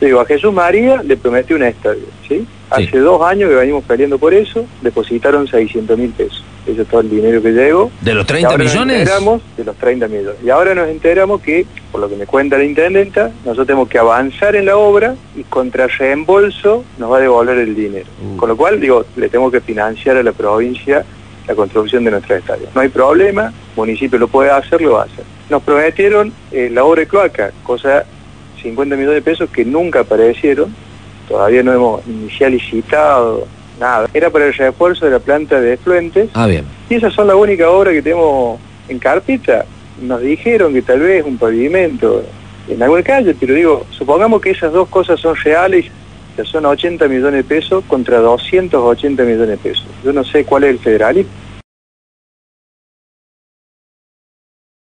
Digo, a Jesús María le prometí un estadio, ¿sí? Hace dos años que venimos peleando por eso, depositaron 600 mil pesos. Eso es todo el dinero que llegó. ¿De los Y 30 ahora Nos millones? enteramos de los 30 millones. Y ahora nos enteramos que, por lo que me cuenta la intendenta, nosotros tenemos que avanzar en la obra y contra reembolso nos va a devolver el dinero. Uh. Con lo cual, digo, le tenemos que financiar a la provincia la construcción de nuestra estadio. No hay problema, el municipio lo puede hacer, lo va a hacer. Nos prometieron eh, la obra de cloaca, cosa 50 millones de pesos que nunca aparecieron, todavía no hemos licitado, nada. Era para el refuerzo de la planta de efluentes Ah, bien. y esas son las únicas obras que tenemos en carpeta. Nos dijeron que tal vez un pavimento en alguna calle, pero digo, supongamos que esas dos cosas son reales, que son 80 millones de pesos contra 280 millones de pesos. Yo no sé cuál es el federalismo.